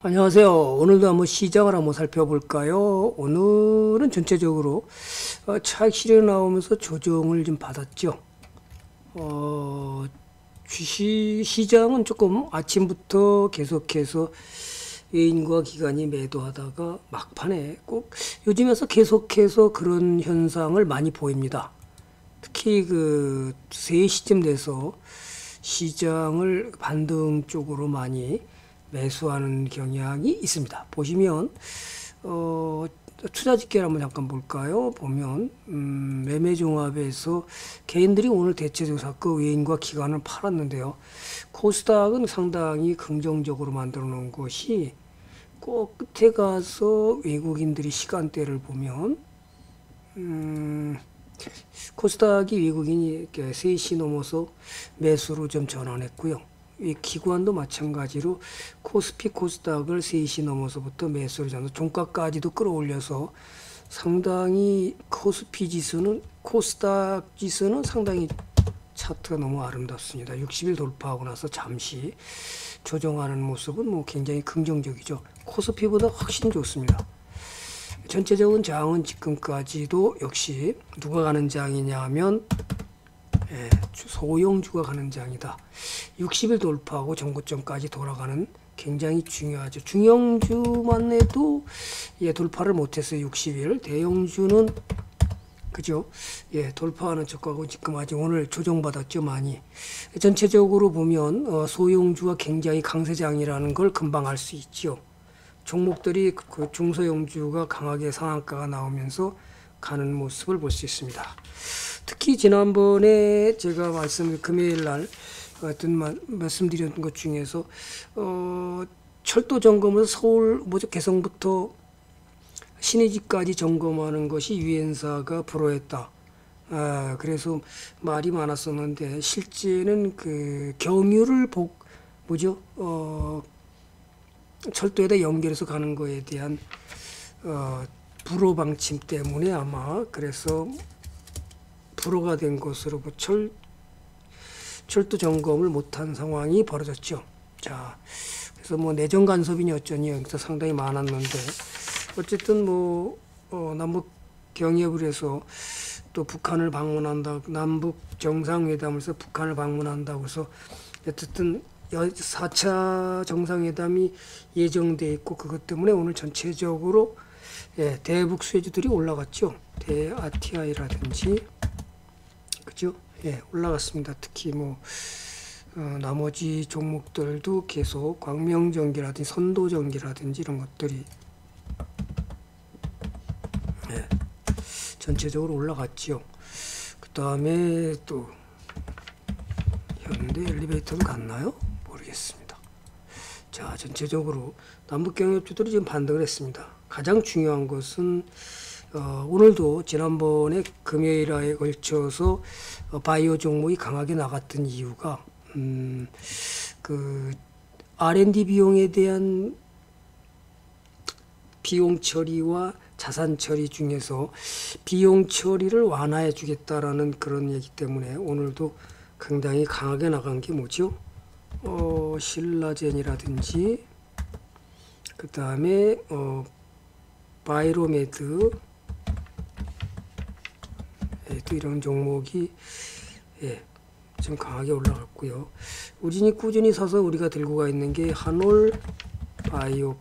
안녕하세요. 오늘도 한번 시장을 한번 살펴볼까요? 오늘은 전체적으로 어, 차익 실현 나오면서 조정을 좀 받았죠. 어, 주식 시장은 조금 아침부터 계속해서 외인과 기관이 매도하다가 막판에 꼭 요즘에서 계속해서 그런 현상을 많이 보입니다. 특히 그 3시쯤 돼서 시장을 반등 쪽으로 많이 매수하는 경향이 있습니다. 보시면 어, 투자 집계를 한번 잠깐 볼까요? 보면 음, 매매 종합에서 개인들이 오늘 대체조사권 외인과 기관을 팔았는데요. 코스닥은 상당히 긍정적으로 만들어 놓은 것이 꼭 끝에 가서 외국인들이 시간대를 보면 음, 코스닥이 외국인이 이렇게 3시 넘어서 매수로 좀 전환했고요. 이 기관도 마찬가지로 코스피 코스닥을 3시 넘어서부터 매수를 전환 종가까지도 끌어올려서 상당히 코스피 지수는 코스닥 지수는 상당히 차트가 너무 아름답습니다. 60일 돌파하고 나서 잠시 조정하는 모습은 뭐 굉장히 긍정적이죠. 코스피보다 훨씬 좋습니다. 전체적인 장은 지금까지도 역시 누가 가는 장이냐 하면 예, 소형주가 가는 장이다. 60일 돌파하고 정고점까지 돌아가는 굉장히 중요하죠. 중형주만 해도 예, 돌파를 못했어요. 60일. 대형주는 그죠? 예, 돌파하는 척하고 지금 아직 오늘 조정받았죠, 많이. 전체적으로 보면 어, 소형주가 굉장히 강세장이라는 걸 금방 알 수 있죠. 종목들이 그 중소형주가 강하게 상한가가 나오면서 가는 모습을 볼 수 있습니다. 특히 지난번에 제가 말씀 금요일 날 말, 말씀드렸던 것 중에서 어, 철도 점검을 서울 뭐죠 개성부터 신의지까지 점검하는 것이 유엔사가 불허했다. 아, 그래서 말이 많았었는데 실제는 그 경유를 복 뭐죠 어, 철도에다 연결해서 가는 거에 대한 어, 불호 방침 때문에 아마 그래서 불호가 된 것으로 그철 철도 점검을 못한 상황이 벌어졌죠. 자, 그래서 뭐 내정 간섭이니 어쩌니 여기서 상당히 많았는데 어쨌든 뭐 어, 남북 경협을 해서 또 북한을 방문한다 남북 정상회담에서 북한을 방문한다고 해서 어쨌든 4차 정상회담이 예정돼 있고 그것 때문에 오늘 전체적으로 예, 대북 수혜주들이 올라갔죠. 대아티아이라든지? 예, 올라갔습니다. 특히 뭐 어, 나머지 종목들도 계속 광명전기라든지 선도전기라든지 이런 것들이 예, 전체적으로 올라갔지요. 그 다음에 또 현대 엘리베이터도 갔나요? 모르겠습니다. 자, 전체적으로 남북경협주들이 지금 반등을 했습니다. 가장 중요한 것은 어, 오늘도 지난번에 금요일에 걸쳐서 어, 바이오 종목이 강하게 나갔던 이유가 음, 그 R&D 비용에 대한 비용 처리와 자산 처리 중에서 비용 처리를 완화해 주겠다라는 그런 얘기 때문에 오늘도 굉장히 강하게 나간 게 뭐죠? 어, 신라젠이라든지 그 다음에 어, 바이로메드 예, 또 이런 종목이 예, 좀 강하게 올라갔고요. 우진이 꾸준히 사서 우리가 들고 가 있는 게 한올 바이오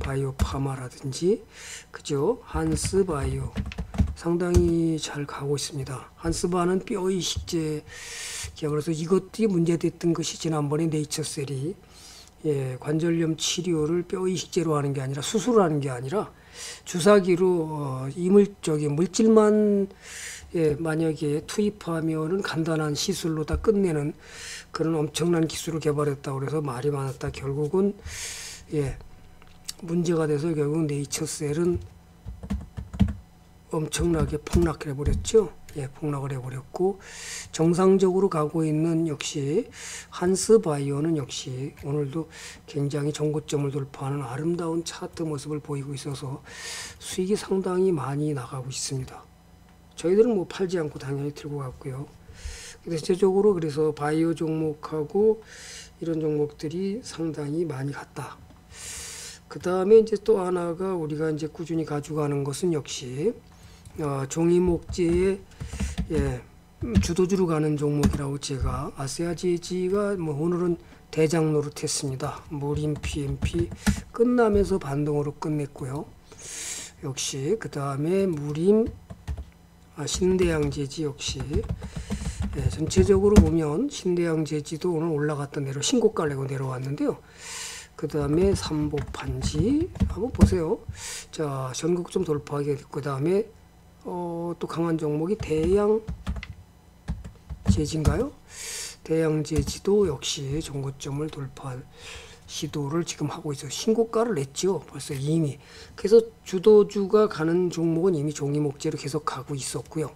바이오 파마라든지 그죠? 한스 바이오 상당히 잘 가고 있습니다. 한스바는 뼈 이식제 기업으로서 이것이 문제됐던 것이 지난번에 네이처셀이 예, 관절염 치료를 뼈 이식제로 하는 게 아니라 수술하는 게 아니라 주사기로 어, 이물적인 물질만 예, 만약에 투입하면은 간단한 시술로 다 끝내는 그런 엄청난 기술을 개발했다고 그래서 말이 많았다. 결국은 예, 문제가 돼서 결국 네이처셀은 엄청나게 폭락해 버렸죠. 예, 폭락을 해버렸고 정상적으로 가고 있는 역시 한스 바이오는 역시 오늘도 굉장히 정고점을 돌파하는 아름다운 차트 모습을 보이고 있어서 수익이 상당히 많이 나가고 있습니다. 저희들은 뭐 팔지 않고 당연히 들고 갔고요. 대체적으로 그래서 바이오 종목하고 이런 종목들이 상당히 많이 갔다. 그 다음에 이제 또 하나가 우리가 이제 꾸준히 가져가는 것은 역시 어, 종이 목재의 예, 음, 주도주로 가는 종목이라고 제가 아세아 제지가 뭐 오늘은 대장 노릇했습니다. 무림 PMP 끝나면서 반동으로 끝냈고요. 역시 그 다음에 무림 아, 신대양 제지 역시 예, 전체적으로 보면 신대양 제지도 오늘 올라갔던 내로 신고가를 내고 내려왔는데요. 그 다음에 삼보판지 한번 보세요. 자 전국 좀 돌파하게 됐고 그 다음에 어, 또 강한 종목이 대양 제지인가요? 대양 제지도 역시 정고점을 돌파할 시도를 지금 하고 있어요. 신고가를 냈죠. 벌써 이미. 그래서 주도주가 가는 종목은 이미 종이목재로 계속 가고 있었고요.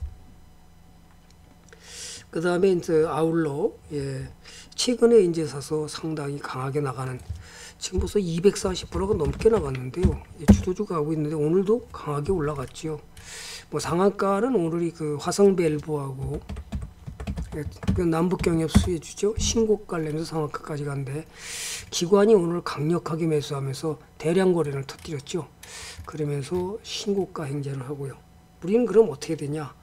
그 다음에 이제 아울러, 예. 최근에 이제 사서 상당히 강하게 나가는 지금 벌써 240%가 넘게 나갔는데요. 예, 주도주가 가고 있는데 오늘도 강하게 올라갔지요. 뭐 상한가는 오늘이 그 화성벨브하고 그 남북경협 수혜주죠. 신고가를 내면서 상한가까지 간데 기관이 오늘 강력하게 매수하면서 대량 거래를 터뜨렸죠. 그러면서 신고가 행진을 하고요. 우리는 그럼 어떻게 되냐?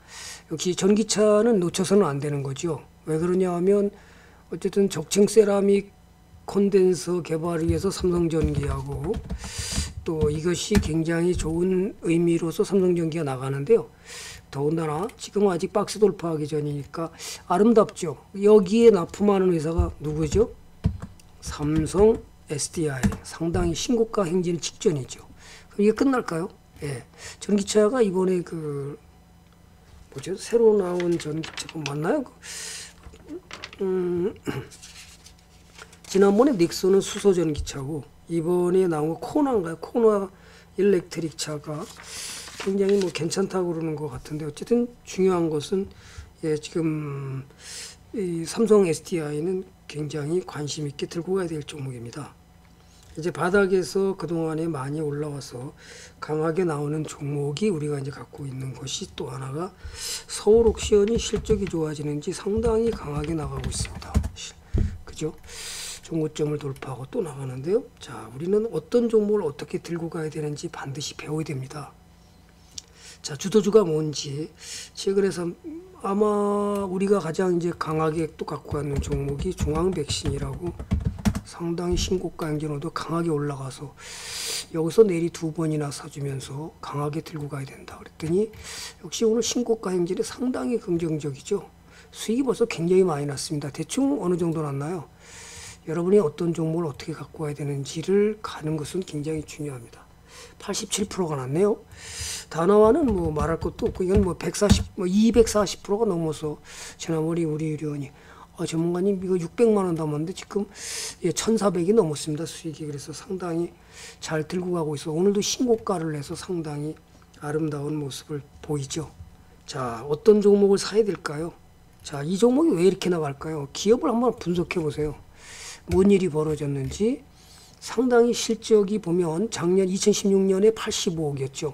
역시 전기차는 놓쳐서는 안 되는 거죠. 왜 그러냐 하면 어쨌든 적층 세라믹 콘덴서 개발을 위해서 삼성전기하고 또 이것이 굉장히 좋은 의미로서 삼성전기가 나가는데요. 더군다나 지금 아직 박스 돌파하기 전이니까 아름답죠. 여기에 납품하는 회사가 누구죠? 삼성 SDI 상당히 신고가 행진 직전이죠. 그럼 이게 끝날까요? 예. 전기차가 이번에 그 뭐죠? 새로 나온 전기차가 맞나요? 음, 지난번에 닉슨은 수소 전기차고 이번에 나온 거 코나인가요? 코나 일렉트릭 차가 굉장히 뭐 괜찮다고 그러는 것 같은데 어쨌든 중요한 것은 예, 지금 이 삼성 SDI는 굉장히 관심 있게 들고 가야 될 종목입니다. 이제 바닥에서 그동안에 많이 올라와서 강하게 나오는 종목이 우리가 이제 갖고 있는 것이 또 하나가 서울 옥시언이 실적이 좋아지는지 상당히 강하게 나가고 있습니다. 그죠? 종고점을 돌파하고 또 나가는데요. 자, 우리는 어떤 종목을 어떻게 들고 가야 되는지 반드시 배워야 됩니다. 자, 주도주가 뭔지. 그래서 아마 우리가 가장 이제 강하게 또 갖고 가는 종목이 중앙백신이라고 상당히 신고가 행진으로도 강하게 올라가서 여기서 내리 두 번이나 사주면서 강하게 들고 가야 된다 그랬더니 역시 오늘 신고가 행진이 상당히 긍정적이죠. 수익이 벌써 굉장히 많이 났습니다. 대충 어느 정도 났나요? 여러분이 어떤 종목을 어떻게 갖고 와야 되는지를 가는 것은 굉장히 중요합니다. 87%가 났네요. 다나와는 뭐 말할 것도 없고 이건 뭐 140, 뭐 240%가 넘어서 지난번에 우리 의료원이 어, 전문가님 이거 600만 원 담았는데 지금 예, 1,400이 넘었습니다 수익이 그래서 상당히 잘 들고 가고 있어 오늘도 신고가를 내서 상당히 아름다운 모습을 보이죠. 자 어떤 종목을 사야 될까요? 자 이 종목이 왜 이렇게 나갈까요? 기업을 한번 분석해 보세요. 뭔 일이 벌어졌는지 상당히 실적이 보면 작년 2016년에 85억이었죠.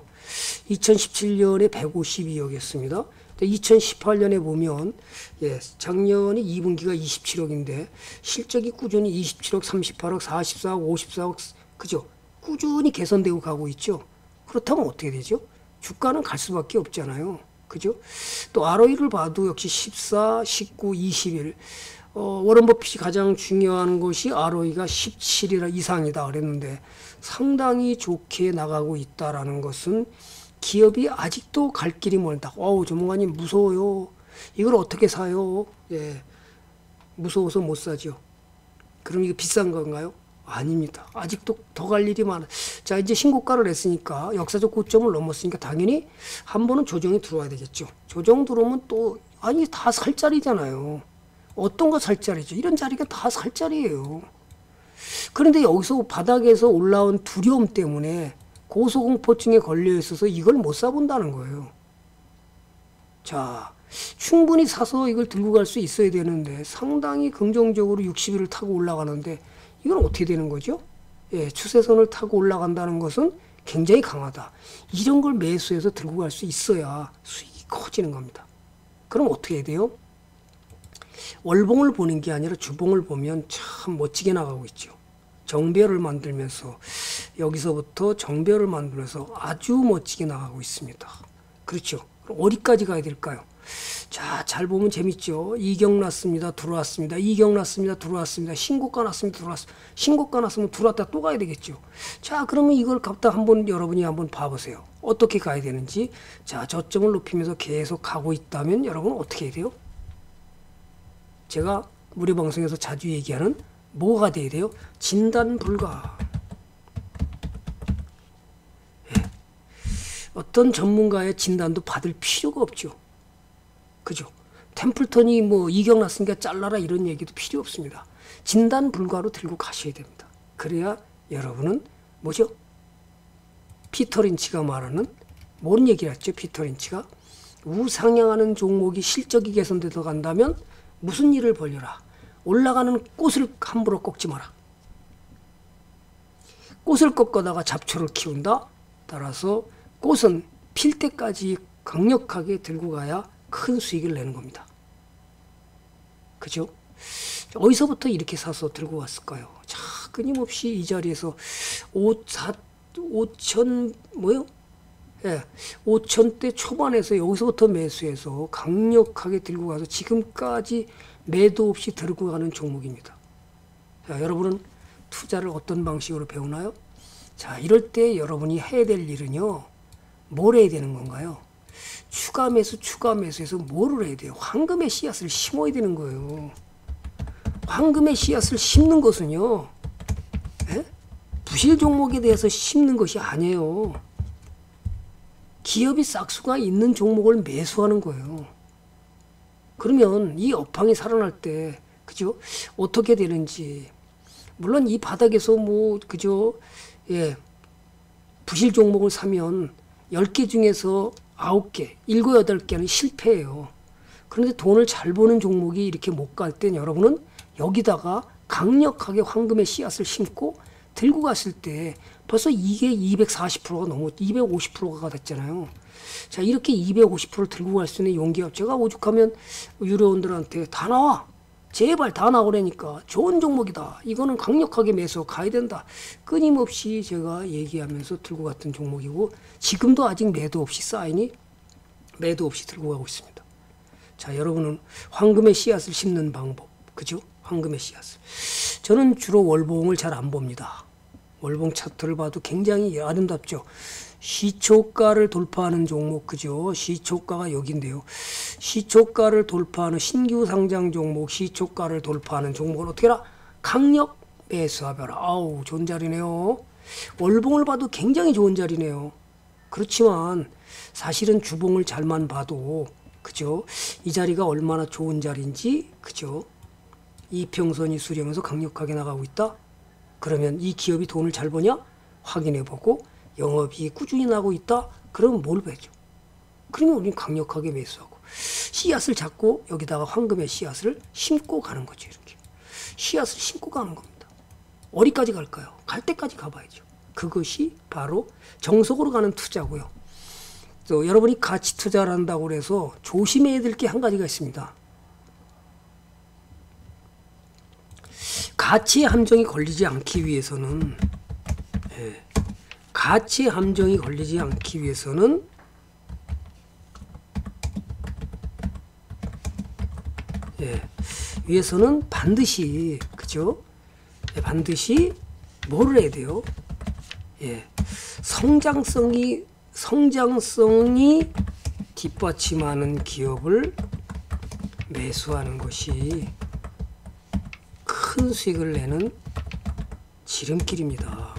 2017년에 152억이었습니다. 2018년에 보면 예, 작년이 2분기가 27억인데 실적이 꾸준히 27억, 38억, 44억, 54억 그죠? 꾸준히 개선되고 가고 있죠. 그렇다면 어떻게 되죠? 주가는 갈 수밖에 없잖아요. 그죠? 또 ROE를 봐도 역시 14, 19, 21 어, 워런 버핏이 가장 중요한 것이 ROE가 17이라 이상이다 그랬는데 상당히 좋게 나가고 있다라는 것은 기업이 아직도 갈 길이 멀다. 어우, 전문가님 무서워요. 이걸 어떻게 사요? 예. 무서워서 못 사죠. 그럼 이거 비싼 건가요? 아닙니다. 아직도 더 갈 일이 많아. 자, 이제 신고가를 냈으니까 역사적 고점을 넘었으니까 당연히 한 번은 조정이 들어와야 되겠죠. 조정 들어오면 또 아니 다 살 자리잖아요. 어떤 거 살 자리죠? 이런 자리가 다 살 자리예요. 그런데 여기서 바닥에서 올라온 두려움 때문에 고소공포증에 걸려 있어서 이걸 못 사본다는 거예요. 자, 충분히 사서 이걸 들고 갈 수 있어야 되는데 상당히 긍정적으로 60일을 타고 올라가는데 이건 어떻게 되는 거죠? 예, 추세선을 타고 올라간다는 것은 굉장히 강하다. 이런 걸 매수해서 들고 갈 수 있어야 수익이 커지는 겁니다. 그럼 어떻게 해야 돼요? 월봉을 보는 게 아니라 주봉을 보면 참 멋지게 나가고 있죠. 정배를 만들면서 여기서부터 정배를 만들면서 아주 멋지게 나가고 있습니다. 그렇죠. 어디까지 가야 될까요? 자, 잘 보면 재밌죠. 이경 났습니다. 들어왔습니다. 이경 났습니다. 들어왔습니다. 신고가 났습니다. 들어왔습니다. 신고가 났으면 들어왔다 또 가야 되겠죠. 자, 그러면 이걸 갖다 한번 여러분이 한번 봐보세요. 어떻게 가야 되는지. 자, 저점을 높이면서 계속 가고 있다면 여러분 어떻게 해야 돼요? 제가 무료 방송에서 자주 얘기하는 뭐가 돼야 돼요? 진단 불가. 예. 어떤 전문가의 진단도 받을 필요가 없죠. 그죠? 템플턴이 뭐 이경 났으니까 잘라라 이런 얘기도 필요 없습니다. 진단 불가로 들고 가셔야 됩니다. 그래야 여러분은 뭐죠? 피터 린치가 말하는 뭔 얘기를 했죠? 피터 린치가 우상향하는 종목이 실적이 개선되어 간다면 무슨 일을 벌려라. 올라가는 꽃을 함부로 꺾지 마라. 꽃을 꺾어다가 잡초를 키운다. 따라서 꽃은 필 때까지 강력하게 들고 가야 큰 수익을 내는 겁니다. 그죠? 어디서부터 이렇게 사서 들고 왔을까요? 자, 끊임없이 이 자리에서 5, 4, 5천, 뭐요? 예, 5천대 초반에서 여기서부터 매수해서 강력하게 들고 가서 지금까지 매도 없이 들고 가는 종목입니다. 자, 여러분은 투자를 어떤 방식으로 배우나요? 자, 이럴 때 여러분이 해야 될 일은요, 뭘 해야 되는 건가요? 추가 매수, 추가 매수해서 뭐를 해야 돼요? 황금의 씨앗을 심어야 되는 거예요. 황금의 씨앗을 심는 것은요, 예? 부실 종목에 대해서 심는 것이 아니에요. 기업이 싹수가 있는 종목을 매수하는 거예요. 그러면 이 업황이 살아날 때, 그죠? 어떻게 되는지. 물론 이 바닥에서 뭐, 그죠? 예. 부실 종목을 사면 10개 중에서 9개, 7, 8개는 실패해요. 그런데 돈을 잘 버는 종목이 이렇게 못 갈 땐 여러분은 여기다가 강력하게 황금의 씨앗을 심고 들고 갔을 때 벌써 이게 240%가 넘어 250%가 됐잖아요. 자 이렇게 250% 들고 갈 수 있는 용기가 제가 오죽하면 유료원들한테 다 나와 제발 다 나오라니까 좋은 종목이다. 이거는 강력하게 매수 가야 된다. 끊임없이 제가 얘기하면서 들고 갔던 종목이고 지금도 아직 매도 없이 사인이 매도 없이 들고 가고 있습니다. 자 여러분은 황금의 씨앗을 심는 방법 그죠? 황금의 씨앗을 저는 주로 월봉을 잘 안 봅니다. 월봉 차트를 봐도 굉장히 아름답죠. 시초가를 돌파하는 종목 그죠? 시초가가 여기인데요. 시초가를 돌파하는 신규 상장 종목, 시초가를 돌파하는 종목을 어떻게 해라? 강력 매수하벼라. 아우 좋은 자리네요. 월봉을 봐도 굉장히 좋은 자리네요. 그렇지만 사실은 주봉을 잘만 봐도 그죠? 이 자리가 얼마나 좋은 자리인지 그죠? 이평선이 수렴해서 강력하게 나가고 있다. 그러면 이 기업이 돈을 잘 버냐? 확인해 보고 영업이 꾸준히 나고 있다? 그러면 뭘 배죠? 그러면 우리는 강력하게 매수하고 씨앗을 잡고 여기다가 황금의 씨앗을 심고 가는 거죠. 이렇게 씨앗을 심고 가는 겁니다. 어디까지 갈까요? 갈 때까지 가봐야죠. 그것이 바로 정석으로 가는 투자고요. 또 여러분이 가치 투자를 한다고 해서 조심해야 될 게 한 가지가 있습니다. 가치의 함정이 걸리지 않기 위해서는 예, 가치의 함정이 걸리지 않기 위해서는 예, 위해서는 반드시 그죠? 예, 반드시 뭐를 해야 돼요? 예, 성장성이 성장성이 뒷받침하는 기업을 매수하는 것이 큰 수익을 내는 지름길입니다.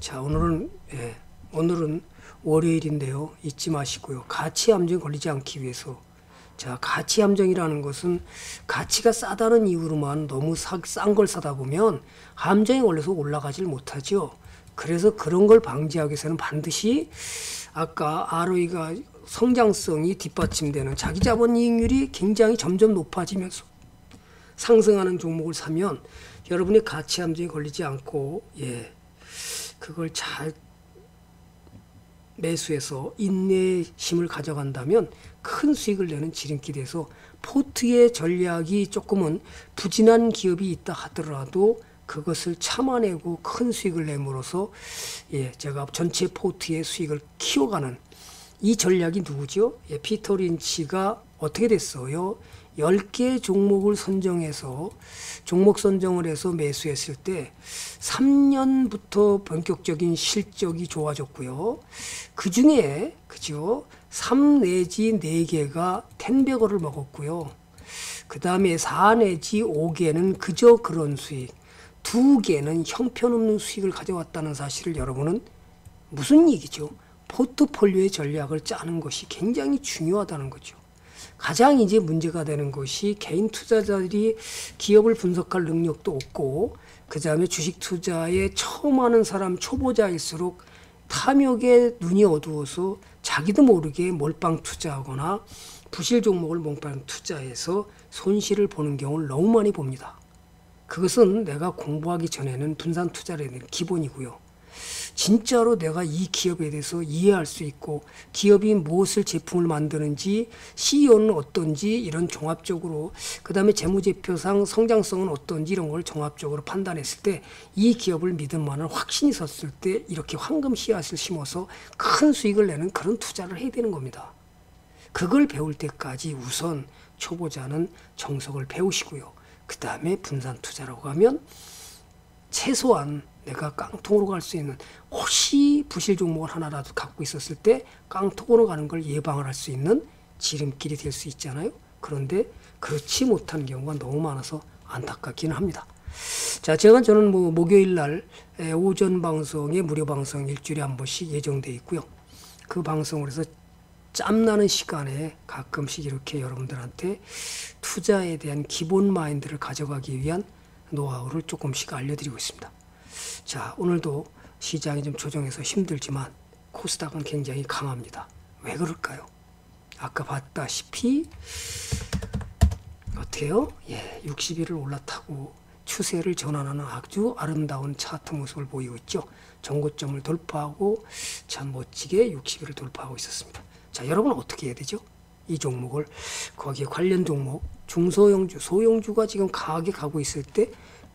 자, 오늘은 예, 오늘은 월요일인데요. 잊지 마시고요. 가치 함정 걸리지 않기 위해서 자, 가치 함정이라는 것은 가치가 싸다는 이유로만 너무 싼 걸 사다 보면 함정에 걸려서 올라가질 못하죠. 그래서 그런 걸 방지하기 위해서는 반드시 아까 ROE가 성장성이 뒷받침되는 자기 자본 이익률이 굉장히 점점 높아지면서 상승하는 종목을 사면 여러분의 가치 함정에 걸리지 않고 예 그걸 잘 매수해서 인내심을 가져간다면 큰 수익을 내는 지름길에서 포트의 전략이 조금은 부진한 기업이 있다 하더라도 그것을 참아내고 큰 수익을 내므로써 예, 제가 전체 포트의 수익을 키워가는 이 전략이 누구죠? 예, 피터 린치가 어떻게 됐어요? 10개 종목을 선정해서 종목 선정을 해서 매수했을 때 3년부터 본격적인 실적이 좋아졌고요. 그 중에 그죠? 3 내지 4개가 텐베거를 먹었고요. 그 다음에 4 내지 5개는 그저 그런 수익, 2개는 형편없는 수익을 가져왔다는 사실을 여러분은 무슨 얘기죠? 포트폴리오의 전략을 짜는 것이 굉장히 중요하다는 거죠. 가장 이제 문제가 되는 것이 개인 투자자들이 기업을 분석할 능력도 없고 그 다음에 주식 투자에 처음 하는 사람 초보자일수록 탐욕에 눈이 어두워서 자기도 모르게 몰빵 투자하거나 부실 종목을 몰빵 투자해서 손실을 보는 경우를 너무 많이 봅니다. 그것은 내가 공부하기 전에는 분산 되는 기본이고요. 진짜로 내가 이 기업에 대해서 이해할 수 있고 기업이 무엇을 제품을 만드는지 CEO는 어떤지 이런 종합적으로 그 다음에 재무제표상 성장성은 어떤지 이런 걸 종합적으로 판단했을 때 이 기업을 믿을 만한 확신이 섰을 때 이렇게 황금 씨앗을 심어서 큰 수익을 내는 그런 투자를 해야 되는 겁니다. 그걸 배울 때까지 우선 초보자는 정석을 배우시고요. 그 다음에 분산 투자라고 하면 최소한 내가 깡통으로 갈 수 있는 혹시 부실 종목을 하나라도 갖고 있었을 때 깡통으로 가는 걸 예방을 할 수 있는 지름길이 될 수 있잖아요. 그런데 그렇지 못한 경우가 너무 많아서 안타깝기는 합니다. 자, 제가 저는 뭐 목요일 날 오전 방송에 무료 방송 일주일에 한 번씩 예정돼 있고요. 그 방송을 해서 짬나는 시간에 가끔씩 이렇게 여러분들한테 투자에 대한 기본 마인드를 가져가기 위한 노하우를 조금씩 알려드리고 있습니다. 자, 오늘도 시장이 좀 조정해서 힘들지만 코스닥은 굉장히 강합니다. 왜 그럴까요? 아까 봤다시피 어때요? 예, 60일을 올라타고 추세를 전환하는 아주 아름다운 차트 모습을 보이고 있죠. 정고점을 돌파하고 참 멋지게 60일을 돌파하고 있었습니다. 자, 여러분 어떻게 해야 되죠? 이 종목을 거기에 관련 종목 중소형주, 소형주가 지금 강하게 가고 있을 때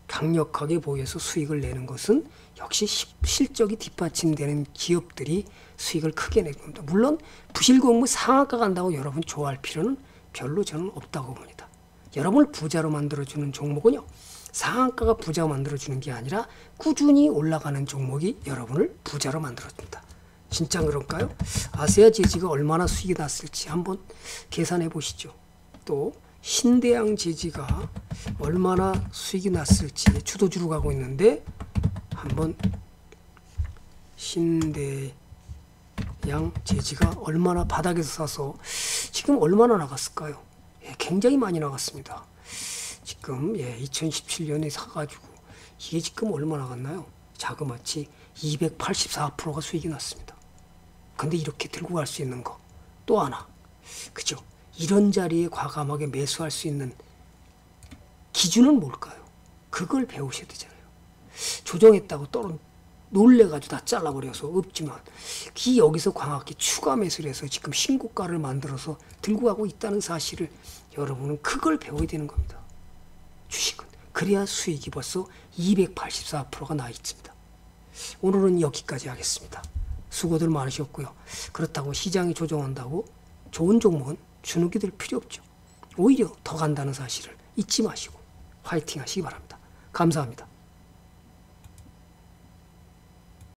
강력하게 보여서 수익을 내는 것은 역시 실적이 뒷받침되는 기업들이 수익을 크게 내는 겁니다. 물론 부실공무 상한가 간다고 여러분 좋아할 필요는 별로 저는 없다고 봅니다. 여러분을 부자로 만들어주는 종목은요. 상한가가 부자 만들어주는 게 아니라 꾸준히 올라가는 종목이 여러분을 부자로 만들어줍니다. 진짜 그럴까요? 아세아 제지가 얼마나 수익이 났을지 한번 계산해 보시죠. 또 신대양 제지가 얼마나 수익이 났을지 주도주로 가고 있는데 한번 신대양 제지가 얼마나 바닥에서 사서 지금 얼마나 나갔을까요? 예, 굉장히 많이 나갔습니다. 지금 예, 2017년에 사가지고 이게 지금 얼마 나갔나요? 자그마치 284%가 수익이 났습니다. 근데 이렇게 들고 갈 수 있는 거 또 하나 그죠? 이런 자리에 과감하게 매수할 수 있는 기준은 뭘까요? 그걸 배우셔야 되잖아요. 조정했다고 떨어 놀래가지고 다 잘라버려서 없지만 기 여기서 광학기 추가 매수를 해서 지금 신고가를 만들어서 들고 가고 있다는 사실을 여러분은 그걸 배워야 되는 겁니다. 주식은. 그래야 수익이 벌써 284%가 나 있습니다. 오늘은 여기까지 하겠습니다. 수고들 많으셨고요. 그렇다고 시장이 조정한다고 좋은 종목은 주눅이 들 필요 없죠. 오히려 더 간다는 사실을 잊지 마시고 화이팅 하시기 바랍니다. 감사합니다.